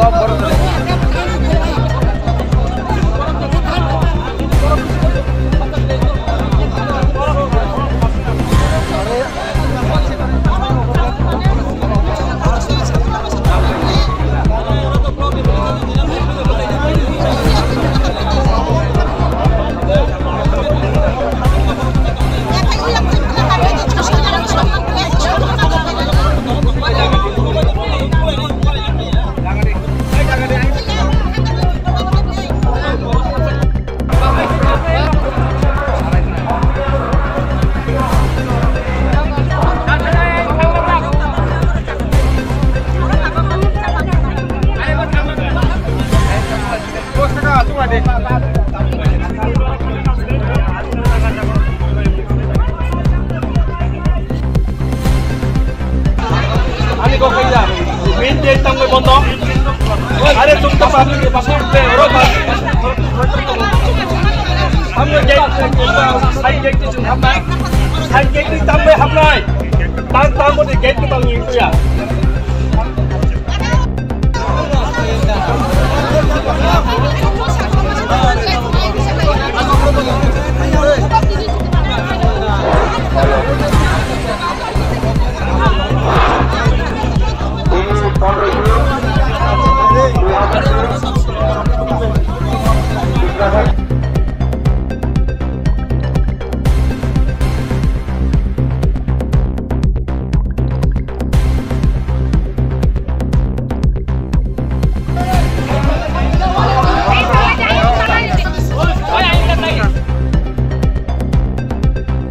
Ulan đi Ani kau kerja, main dia tanggung bontong. Ada tunggu pasal ni pasal pe Eropa. Kamu jadi saya jadi cuma hamai, saya jadi tambah hamai. Tang tang pun dia jadi tanggung itu ya. 看对。